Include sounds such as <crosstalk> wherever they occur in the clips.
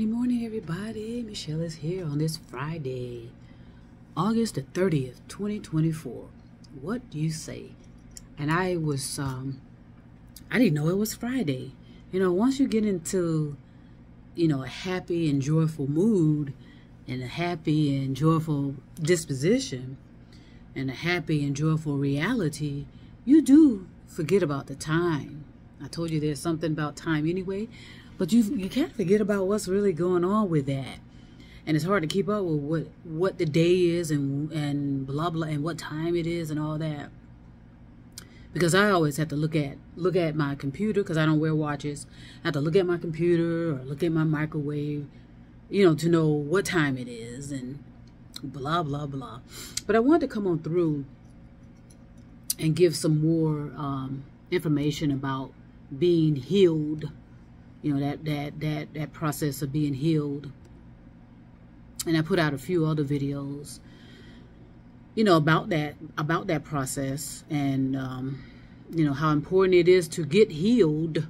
Good morning, everybody. Michelle is here on this Friday, August the 30th, 2024. What do you say? And I was, um, I didn't know it was Friday. You know, once you get into, you know, a happy and joyful mood and a happy and joyful disposition and a happy and joyful reality, you do forget about the time. I told you there's something about time anyway. But you you can't forget about what's really going on with that. And it's hard to keep up with what what the day is and and blah blah and what time it is and all that. Because I always have to look at look at my computer because I don't wear watches. I have to look at my computer or look at my microwave, you know, to know what time it is and blah blah blah. But I wanted to come on through and give some more um, information about being healed you know that that that that process of being healed. And i put out a few other videos you know about that about that process and um, you know how important it is to get healed.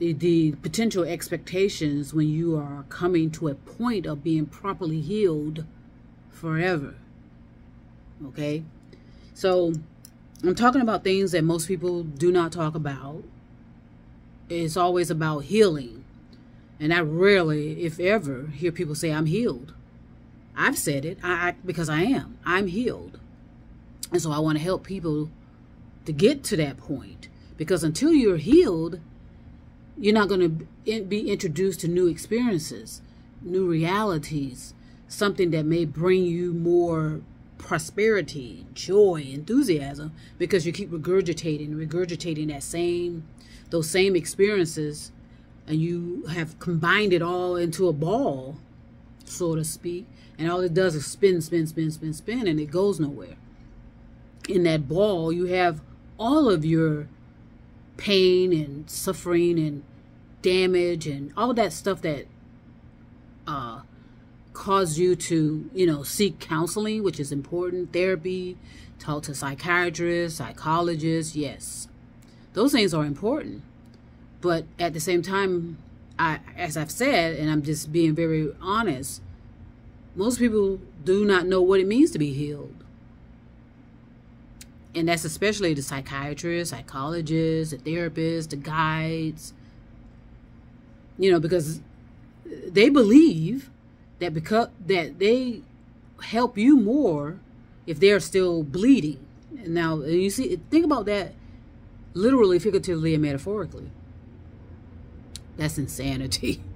The, the potential expectations when you are coming to a point of being properly healed forever okay? So i'm talking about things that most people do not talk about it's always about healing. And I rarely, if ever, hear people say, I'm healed. I've said it I, I, because I am. I'm healed. And so I want to help people to get to that point. Because until you're healed, you're not going to be introduced to new experiences, new realities, something that may bring you more prosperity, joy, enthusiasm, because you keep regurgitating, regurgitating that same those same experiences and you have combined it all into a ball, so to speak, and all it does is spin, spin, spin, spin, spin, and it goes nowhere. In that ball, you have all of your pain and suffering and damage and all that stuff that uh, cause you to, you know, seek counseling, which is important, therapy, talk to psychiatrists, psychologists, yes. Those things are important. But at the same time, I, as I've said, and I'm just being very honest, most people do not know what it means to be healed. And that's especially the psychiatrists, psychologists, the therapists, the guides. You know, because they believe that because that they help you more if they're still bleeding. Now, you see, think about that literally, figuratively, and metaphorically. That's insanity. <laughs>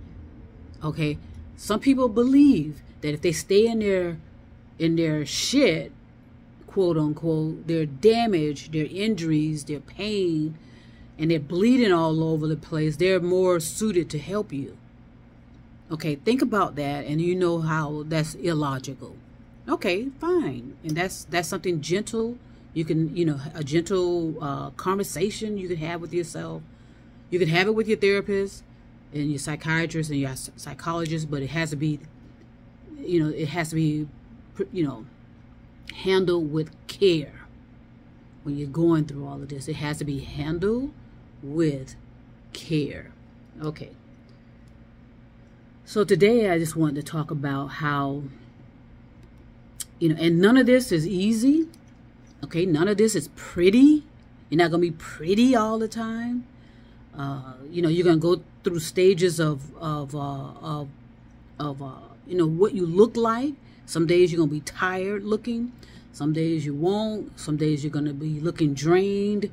Okay? Some people believe that if they stay in their in their shit, quote unquote, their damage, their injuries, their pain, and they're bleeding all over the place, they're more suited to help you. Okay, think about that and you know how that's illogical. Okay, fine. And that's that's something gentle you can, you know, a gentle uh, conversation you can have with yourself. You can have it with your therapist and your psychiatrist and your psychologist, but it has to be, you know, it has to be, you know, handled with care. When you're going through all of this, it has to be handled with care. Okay. So today I just wanted to talk about how, you know, and none of this is easy. Okay, none of this is pretty. You're not going to be pretty all the time. Uh, you know, you're going to go through stages of, of, uh, of, of uh, you know, what you look like. Some days you're going to be tired looking. Some days you won't. Some days you're going to be looking drained.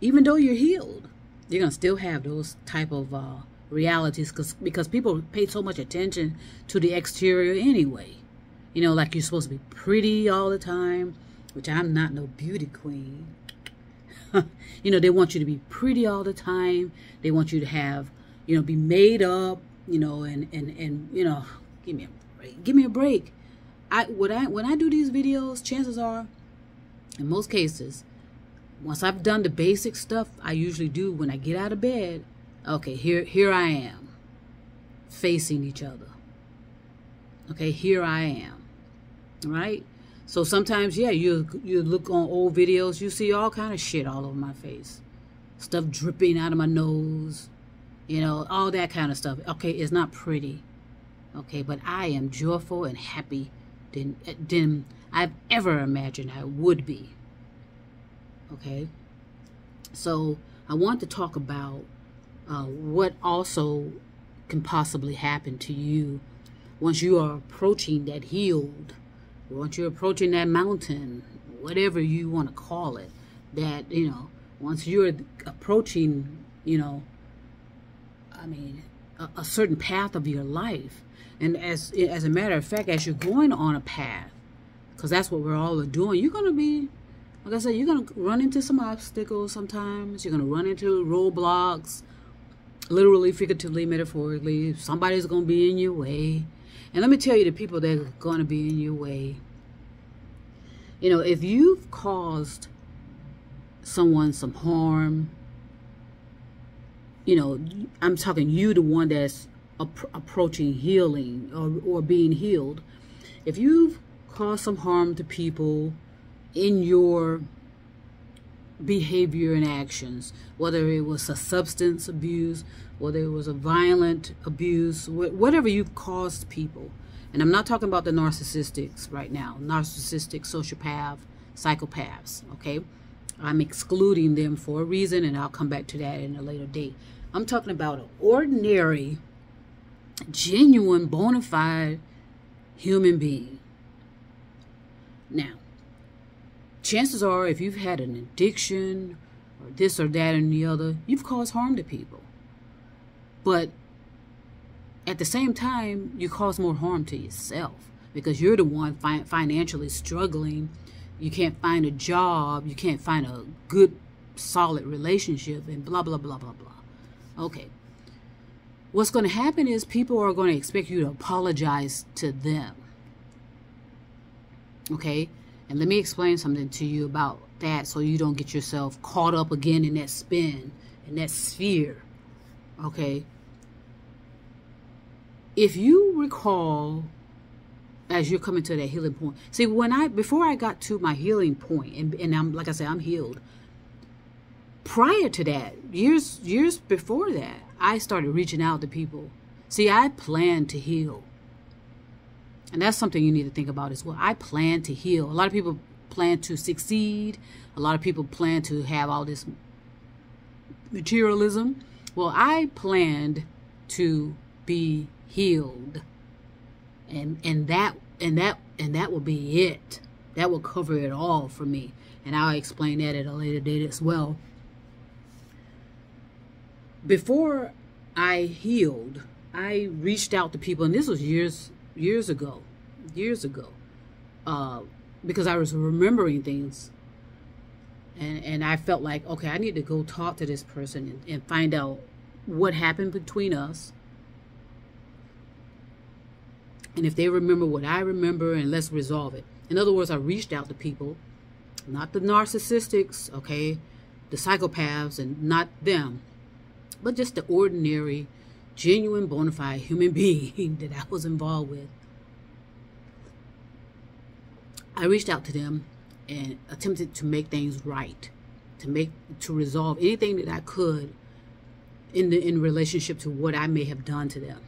Even though you're healed, you're going to still have those type of uh, realities cause, because people pay so much attention to the exterior anyway. You know, like you're supposed to be pretty all the time which I'm not no beauty queen. <laughs> you know, they want you to be pretty all the time. They want you to have, you know, be made up, you know, and and and you know, give me a break. Give me a break. I when I when I do these videos, chances are, in most cases, once I've done the basic stuff I usually do when I get out of bed, okay, here here I am, facing each other. Okay, here I am. Right? So sometimes, yeah, you you look on old videos, you see all kind of shit all over my face, stuff dripping out of my nose, you know, all that kind of stuff. Okay, it's not pretty. Okay, but I am joyful and happy than, than I've ever imagined I would be. Okay, so I want to talk about uh, what also can possibly happen to you once you are approaching that healed, once you're approaching that mountain, whatever you want to call it, that, you know, once you're approaching, you know, I mean, a, a certain path of your life. And as as a matter of fact, as you're going on a path, because that's what we're all doing, you're going to be, like I said, you're going to run into some obstacles sometimes. You're going to run into roadblocks, literally, figuratively, metaphorically. Somebody's going to be in your way. And let me tell you the people that are going to be in your way. You know, if you've caused someone some harm, you know, I'm talking you, the one that's ap- approaching healing or, or being healed. If you've caused some harm to people in your behavior and actions, whether it was a substance abuse, whether it was a violent abuse, whatever you've caused people. And I'm not talking about the narcissistics right now, narcissistic, sociopath, psychopaths, okay? I'm excluding them for a reason, and I'll come back to that in a later date. I'm talking about an ordinary, genuine, bona fide human being. Now, chances are if you've had an addiction or this or that and the other, you've caused harm to people. But at the same time, you cause more harm to yourself because you're the one fi- financially struggling you can't find a job, you can't find a good, solid relationship, and blah, blah, blah, blah, blah. Okay. What's going to happen is people are going to expect you to apologize to them. Okay? And let me explain something to you about that so you don't get yourself caught up again in that spin, in that sphere. Okay? If you recall as you're coming to that healing point. See, when I before I got to my healing point, and and I'm like I said, I'm healed. Prior to that, years years before that, I started reaching out to people. See, I planned to heal, and that's something you need to think about as well. I plan to heal. A lot of people plan to succeed. A lot of people plan to have all this materialism. Well, I planned to be healed and and that and that and that will be it that will cover it all for me and i'll explain that at a later date as well before i healed i reached out to people and this was years years ago years ago uh, because i was remembering things and and i felt like okay i need to go talk to this person and, and find out what happened between us and if they remember what I remember, and let's resolve it. In other words, I reached out to people, not the narcissistics, okay, the psychopaths, and not them, but just the ordinary, genuine, bona fide human <laughs> being that I was involved with. I reached out to them and attempted to make things right, to make to resolve anything that I could in the in relationship to what I may have done to them.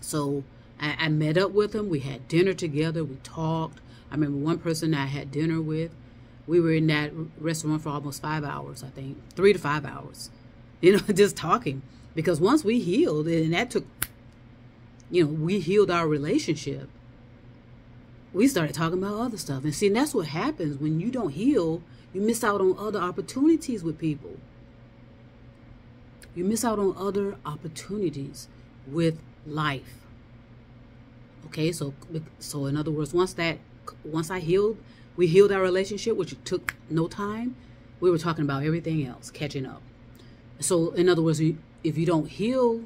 So I, I met up with them. We had dinner together. We talked. I remember one person I had dinner with. We were in that restaurant for almost five hours, I think, three to five hours. <laughs> You know, just talking. Because once we healed, and that took, you know, we healed our relationship. We started talking about other stuff. And see, and that's what happens when you don't heal. You miss out on other opportunities with people. You miss out on other opportunities with life. Okay, so so in other words, once that once I healed, we healed our relationship, which took no time. We were talking about everything else, catching up. So in other words, if you don't heal,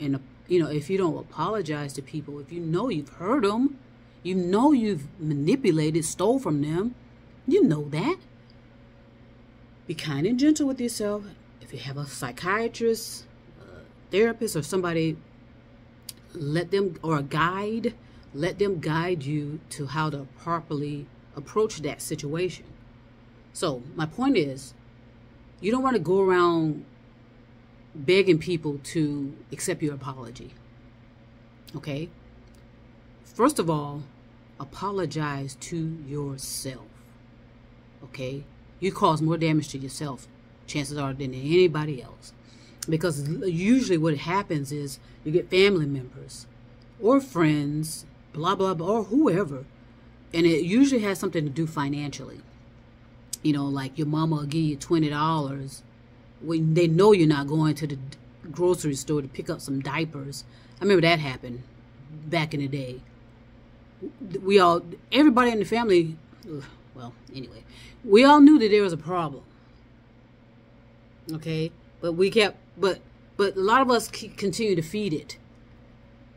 and you know, if you don't apologize to people, if you know you've hurt them, you know you've manipulated, stole from them, you know that. Be kind and gentle with yourself. If you have a psychiatrist, a therapist, or somebody let them or a guide let them guide you to how to properly approach that situation so my point is you don't want to go around begging people to accept your apology. Okay? First of all, apologize to yourself. Okay? You cause more damage to yourself, chances are, than anybody else. Because usually what happens is you get family members or friends, blah, blah, blah, or whoever, and it usually has something to do financially. You know, like your mama will give you $20 when they know you're not going to the grocery store to pick up some diapers. I remember that happened back in the day. We all, everybody in the family, well, anyway, we all knew that there was a problem. Okay, but we kept, but but a lot of us continue to feed it.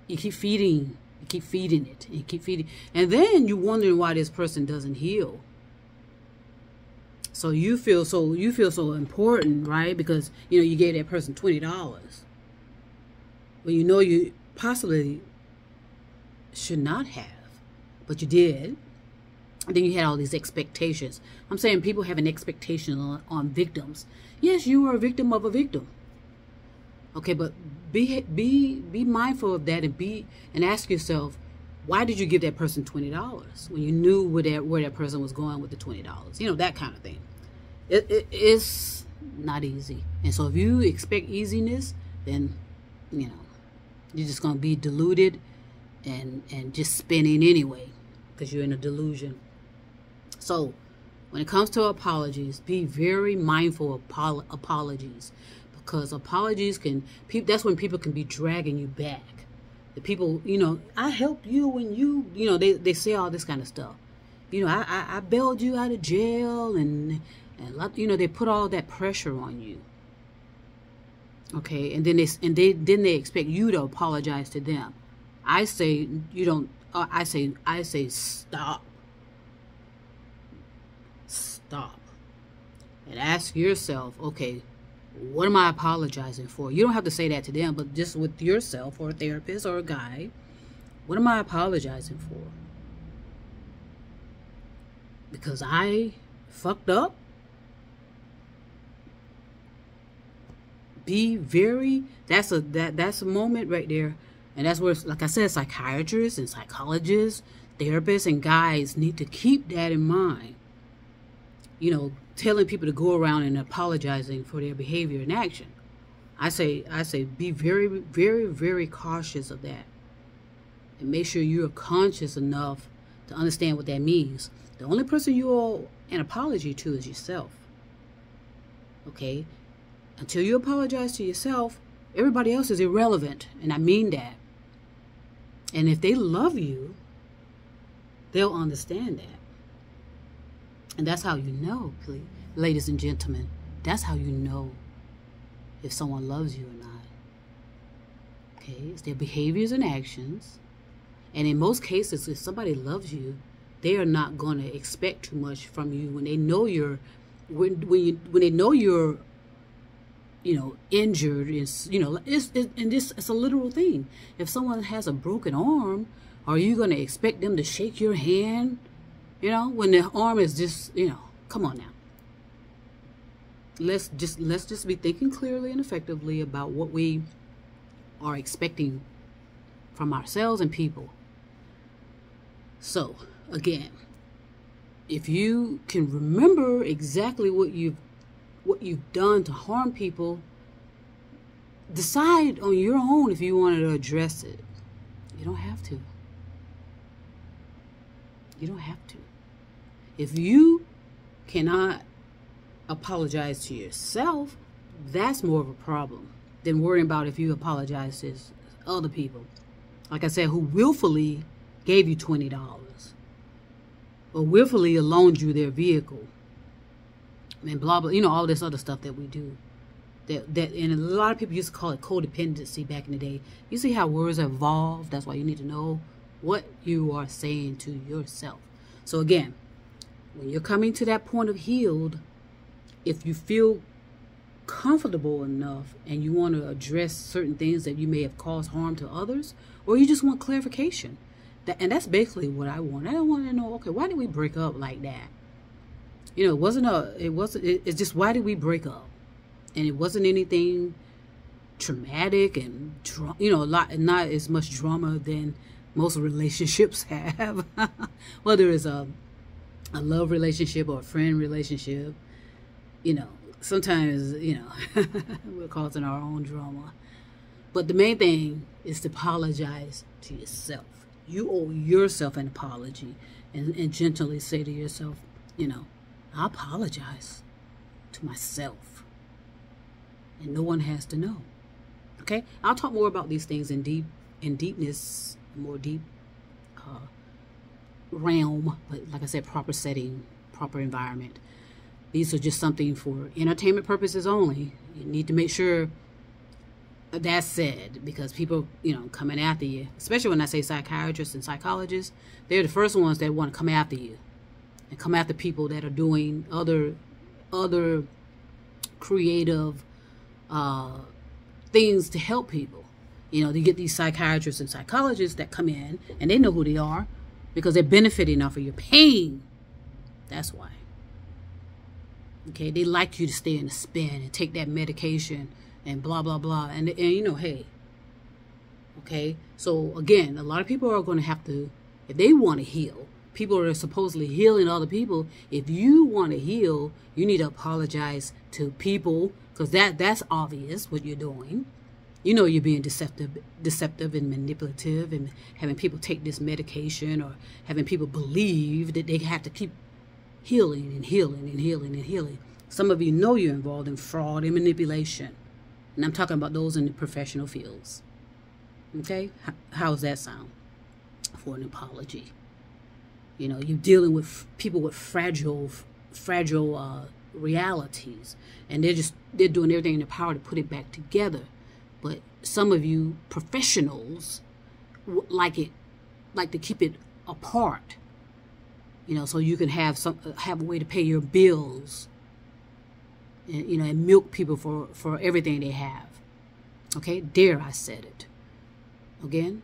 You keep feeding, you keep feeding it, you keep feeding, and then you're wondering why this person doesn't heal. So you feel so you feel so important, right? Because you know you gave that person twenty dollars. Well, you know you possibly should not have, but you did. And then you had all these expectations. I'm saying people have an expectation on, on victims. Yes, you are a victim of a victim. Okay, but be be be mindful of that and be and ask yourself, why did you give that person twenty dollars when you knew where that where that person was going with the twenty dollars? You know that kind of thing. It, it it's not easy, and so if you expect easiness, then you know you're just gonna be deluded and and just spinning anyway because you're in a delusion. So when it comes to apologies, be very mindful of apologies because apologies can that's when people can be dragging you back the people, you know, I helped you when you, you know, they, they say all this kind of stuff. You know, I, I, I bailed you out of jail and, and, you know, they put all that pressure on you. Okay. And then they, and they, then they expect you to apologize to them. I say, you don't, uh, I say, I say, stop. Stop. And ask yourself, okay, what am I apologizing for? You don't have to say that to them, but just with yourself or a therapist or a guy, what am I apologizing for? Because I fucked up? Be very that's a that that's a moment right there. And that's where like I said, psychiatrists and psychologists, therapists and guys need to keep that in mind. You know, telling people to go around and apologizing for their behavior and action. I say I say be very very very cautious of that. And make sure you're conscious enough to understand what that means. The only person you owe an apology to is yourself. Okay? Until you apologize to yourself, everybody else is irrelevant, and I mean that. And if they love you, they'll understand that. And that's how you know, please, ladies and gentlemen. That's how you know if someone loves you or not. Okay, it's their behaviors and actions. And in most cases, if somebody loves you, they are not going to expect too much from you when they know you're when when you, when they know you're you know injured is you know it's, it's and this it's a literal thing if someone has a broken arm are you going to expect them to shake your hand you know, when their arm is just, you know, come on now. Let's just let's just be thinking clearly and effectively about what we are expecting from ourselves and people. So, again, if you can remember exactly what you've what you've done to harm people, decide on your own if you wanted to address it. You don't have to. You don't have to. If you cannot apologize to yourself, that's more of a problem than worrying about if you apologize to other people. Like I said, who willfully gave you $20 or willfully loaned you their vehicle and blah, blah, you know, all this other stuff that we do. That, that and a lot of people used to call it codependency back in the day. You see how words evolve? That's why you need to know what you are saying to yourself. So again, when you're coming to that point of healed, if you feel comfortable enough and you want to address certain things that you may have caused harm to others, or you just want clarification. That, and that's basically what I want. I don't want to know, okay, why did we break up like that? You know, it wasn't a, it wasn't, it, it's just why did we break up? And it wasn't anything traumatic and you know a lot not as much drama than most relationships <laughs> have. Whether it's a a love relationship or a friend relationship you know sometimes you know <laughs> we're causing our own drama. But the main thing is to apologize to yourself. You owe yourself an apology and, and gently say to yourself you know i apologize to myself and no one has to know Okay, I'll talk more about these things in deep, in deepness, more deep uh, realm. But like I said, proper setting, proper environment. These are just something for entertainment purposes only. You need to make sure that's said because people, you know, coming after you, especially when I say psychiatrists and psychologists, they're the first ones that want to come after you and come after people that are doing other, other creative. Uh, things to help people. You know, you get these psychiatrists and psychologists that come in and they know who they are because they're benefiting off of your pain. That's why. Okay, they like you to stay in the spin and take that medication and blah blah blah. And and you know, hey. Okay, so again, a lot of people are going to have to, if they want to heal, people are supposedly healing other people. If you want to heal, you need to apologize to people because that that's obvious what you're doing. You know you're being deceptive, deceptive and manipulative, and having people take this medication or having people believe that they have to keep healing and healing and healing and healing. Some of you know you're involved in fraud and manipulation, and I'm talking about those in the professional fields. Okay, how does that sound for an apology? You know, you're dealing with people with fragile, fragile uh, realities. And they're just they're doing everything in their power to put it back together. But some of you professionals like it like to keep it apart. You know so you can have some have a way to pay your bills and you know and milk people for for everything they have. Okay? Dare i said it. Again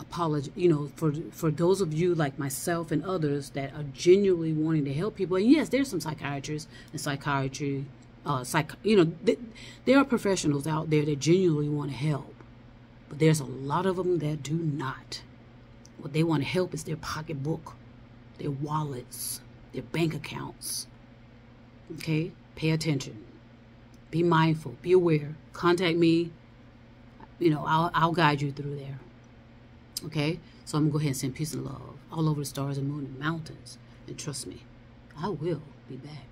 apology you know for for those of you like myself and others that are genuinely wanting to help people. And yes there's some psychiatrists and psychiatry uh psych you know th- there are professionals out there that genuinely want to help but there's a lot of them that do not. What they want to help is their pocketbook their wallets their bank accounts. Okay? Pay attention. Be mindful. Be aware. Contact me. You know i'll, I'll guide you through there Okay? So I'm going to go ahead and send peace and love all over the stars and moon and mountains. And trust me, I will be back.